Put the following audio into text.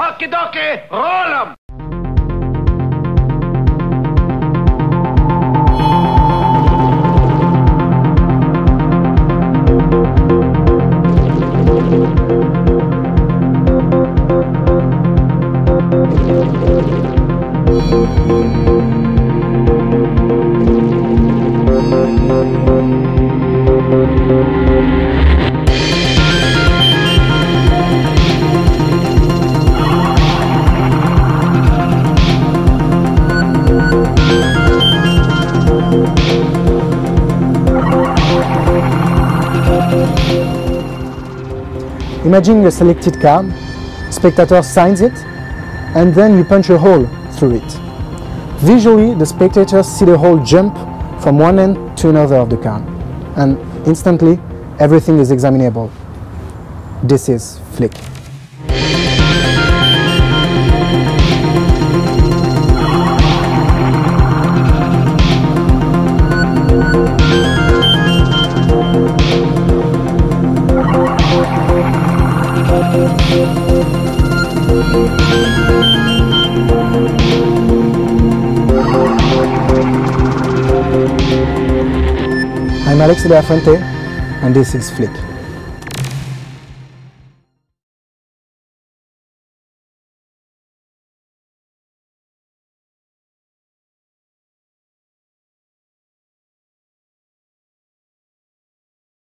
Оки-доки, ролом! Thank you. Imagine a selected card, spectator signs it, and then you punch a hole through it. Visually, the spectators see the hole jump from one end to another of the card, and instantly everything is examinable. This is Flik. I'm Alex de la Fuente, and this is Flik.